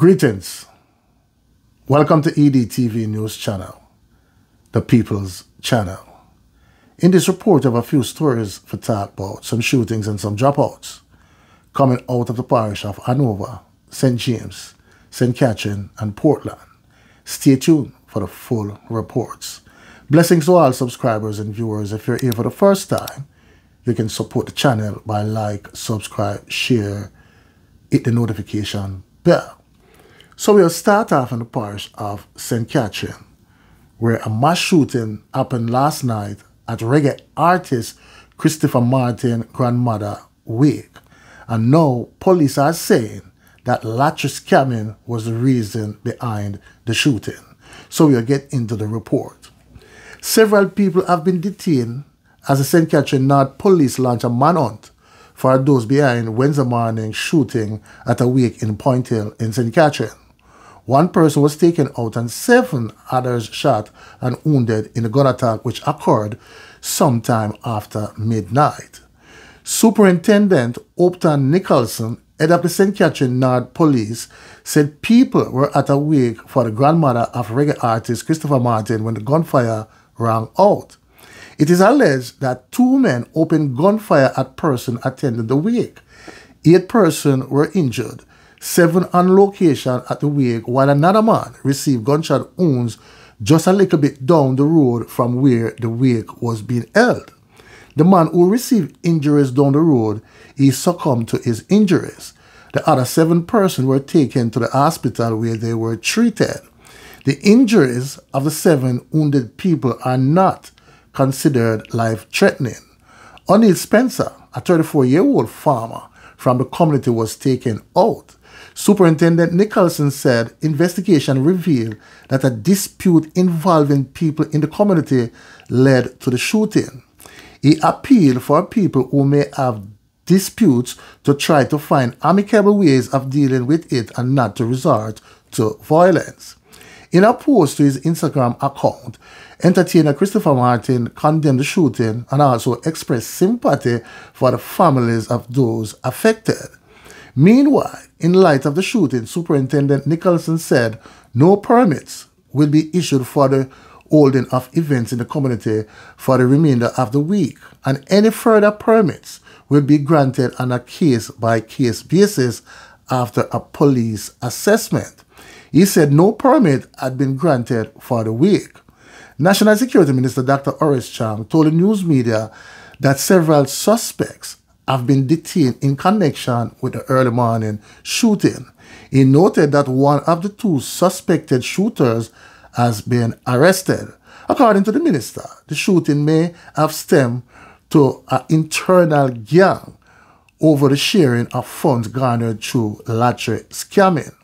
Greetings. Welcome to EDTV News Channel, the People's Channel. In this report, I have a few stories for talk about, some shootings and some dropouts coming out of the parish of Hanover, St. James, St. Catherine, and Portland. Stay tuned for the full reports. Blessings to all subscribers and viewers. If you're here for the first time, you can support the channel by like, subscribe, share, hit the notification bell. So we'll start off in the parish of St. Catherine, where a mass shooting happened last night at reggae artist Christopher Martin grandmother wake. And now police are saying that latch scamming was the reason behind the shooting. So we'll get into the report. Several people have been detained as the St. Catherine North police launch a manhunt for those behind Wednesday morning shooting at a wake in Point Hill in St. Catherine. One person was taken out and seven others shot and wounded in a gun attack which occurred sometime after midnight. Superintendent Upton Nicholson, head of the St. Catherine North Police, said people were at a wake for the grandmother of reggae artist Christopher Martin when the gunfire rang out. It is alleged that two men opened gunfire at person attending the wake. Eight persons were injured seven on location at the wake, while another man received gunshot wounds just a little bit down the road from where the wake was being held. The man who received injuries down the road, he succumbed to his injuries. The other seven persons were taken to the hospital where they were treated. The injuries of the seven wounded people are not considered life-threatening. O'Neill Spencer, a 34-year-old farmer from the community, was taken out. Superintendent Nicholson said investigation revealed that a dispute involving people in the community led to the shooting. He appealed for people who may have disputes to try to find amicable ways of dealing with it and not to resort to violence. In a post to his Instagram account, entertainer Christopher Martin condemned the shooting and also expressed sympathy for the families of those affected. Meanwhile, in light of the shooting, Superintendent Nicholson said no permits will be issued for the holding of events in the community for the remainder of the week, and any further permits will be granted on a case by case basis after a police assessment. He said no permit had been granted for the week. National Security Minister Dr. Horace Chang told the news media that several suspects have been detained in connection with the early morning shooting. He noted that one of the two suspected shooters has been arrested. According to the minister, the shooting may have stemmed to an internal gang over the sharing of funds garnered through lottery scamming.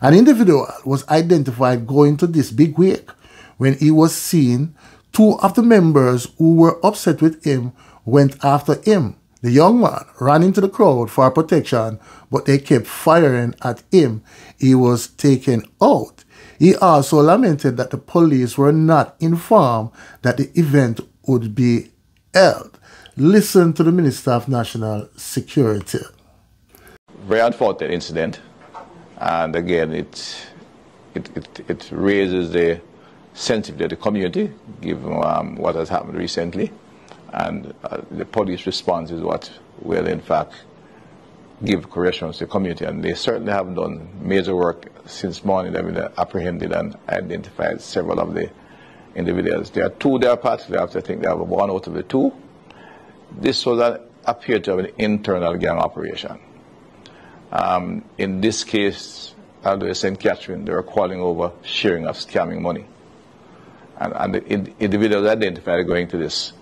An individual was identified going to this big wake when he was seen. Two of the members who were upset with him went after him the young man ran into the crowd for protection, but they kept firing at him. He was taken out. He also lamented that the police were not informed that the event would be held. Listen to the Minister of National Security. Very unfortunate incident. And again, it, it, it, it raises the sensitivity of the community, given um, what has happened recently and uh, the police response is what will in fact give corrections to the community and they certainly have done major work since morning they've been apprehended and identified several of the individuals. There are two there particularly I think they have one out of the two. This was an, appeared to have an internal gang operation. Um, in this case, although St. Catherine, they were calling over sharing of scamming money. And, and the individuals identified going to this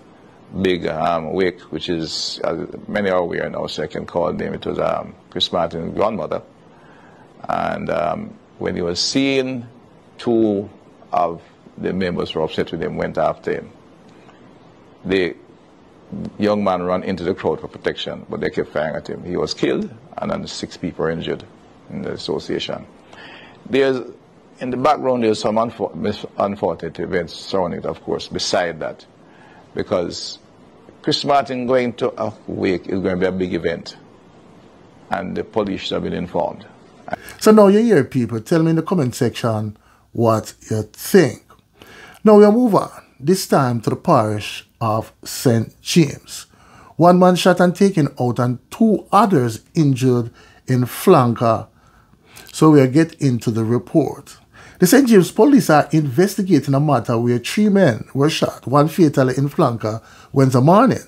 big um, wake, which is, as many are aware now, can call name. It was um, Chris Martin's grandmother. And um, when he was seen, two of the members were upset with him, went after him. The young man ran into the crowd for protection, but they kept firing at him. He was killed, and then six people were injured in the association. There's, in the background, there's some unfortunate events surrounding it, of course, beside that because Chris Martin going to a wake is going to be a big event, and the police have been informed. So now you hear people, tell me in the comment section what you think. Now we'll move on, this time to the parish of St. James. One man shot and taken out and two others injured in Flanker. So we'll get into the report. The St. James police are investigating a matter where three men were shot, one fatally in Flanker Wednesday morning.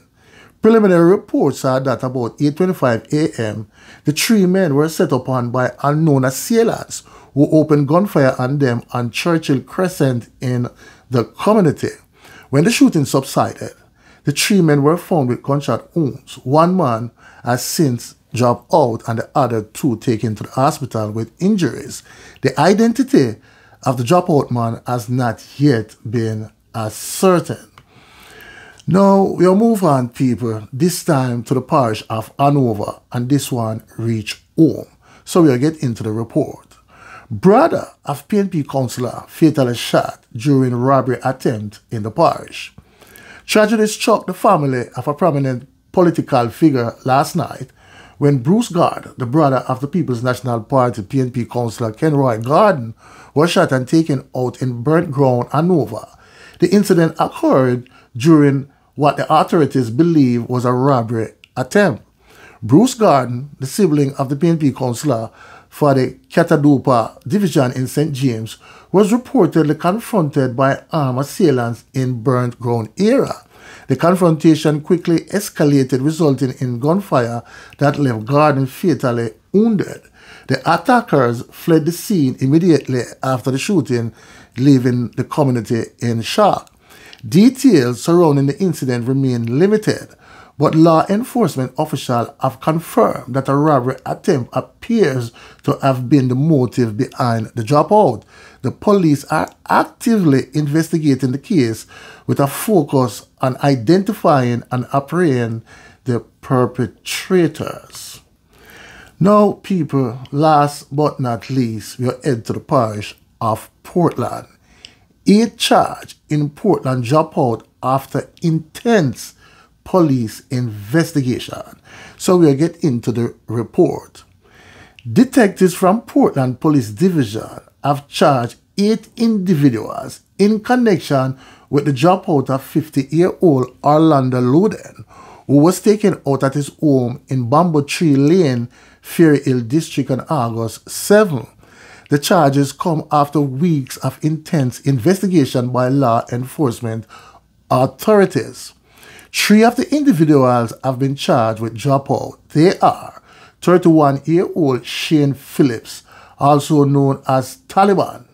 Preliminary reports are that about 8.25 a.m., the three men were set upon by unknown assailants who opened gunfire on them on Churchill Crescent in the community. When the shooting subsided, the three men were found with gunshot wounds. One man has since dropped out and the other two taken to the hospital with injuries. The identity of the dropout man has not yet been ascertained. Now we'll move on, people, this time to the parish of Hanover, and this one reach home. So we'll get into the report. Brother of PNP councillor fatally shot during robbery attempt in the parish. Tragedy struck the family of a prominent political figure last night when Bruce Gard, the brother of the People's National Party PNP councillor Kenroy Gordon, was shot and taken out in Burnt Ground, Hanover. The incident occurred during what the authorities believe was a robbery attempt. Bruce Gordon, the sibling of the PNP councillor for the Catadupa division in St. James, was reportedly confronted by armed assailants in Burnt Ground area. The confrontation quickly escalated, resulting in gunfire that left Gordon fatally wounded. The attackers fled the scene immediately after the shooting, leaving the community in shock. Details surrounding the incident remain limited, but law enforcement officials have confirmed that a robbery attempt appears to have been the motive behind the dropout. The police are actively investigating the case with a focus on identifying and apprehending the perpetrators. Now, people, last but not least, we are head to the parish of Portland. Eight charge in Portland drop out after intense police investigation. So we'll get into the report. Detectives from Portland Police Division have charged eight individuals in connection with the dropout of 50-year-old Orlando Luden, who was taken out at his home in Bamboo Tree Lane, Fairy Hill District on August 7. The charges come after weeks of intense investigation by law enforcement authorities. Three of the individuals have been charged with dropout. They are 31-year-old Shane Phillips, also known as Taliban,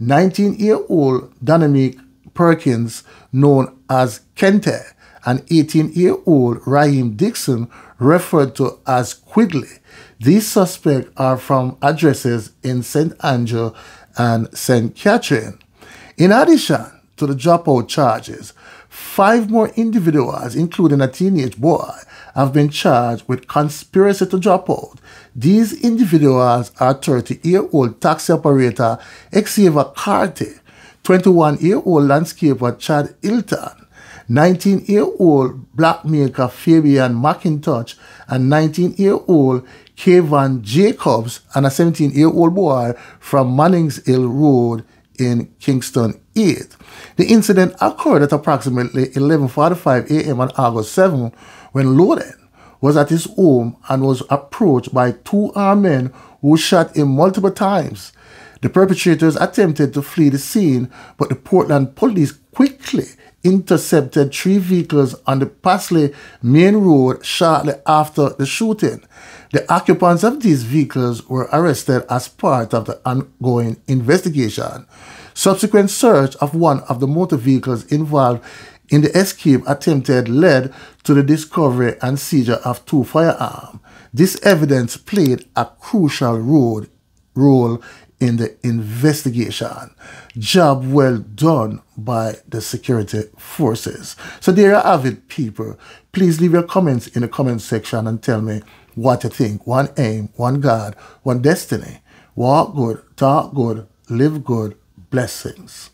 19-year-old Dynamic Perkins, known as Kente, and 18-year-old Raheem Dixon, referred to as Quigley. These suspects are from addresses in St. Andrew and St. Catherine. In addition to the dropout charges, five more individuals, including a teenage boy, have been charged with conspiracy to drop out. These individuals are 30-year-old taxi operator Xavier Carty, 21-year-old landscaper Chad Hilton, 19-year-old blackmaker Fabian McIntosh, and 19-year-old Kevin Jacobs, and a 17-year-old boy from Mannings Hill Road in Kingston 8. The incident occurred at approximately 11.45 a.m. on August 7 when Loden was at his home and was approached by two armed men who shot him multiple times. The perpetrators attempted to flee the scene, but the Portland police quickly intercepted three vehicles on the Pasley main road shortly after the shooting. The occupants of these vehicles were arrested as part of the ongoing investigation. Subsequent search of one of the motor vehicles involved in the escape attempted led to the discovery and seizure of two firearms. This evidence played a crucial role, role in the investigation. Job well done by the security forces. So there you have it, people. Please leave your comments in the comment section and tell me what you think. One aim, one God, one destiny. Walk good, talk good, live good. Blessings.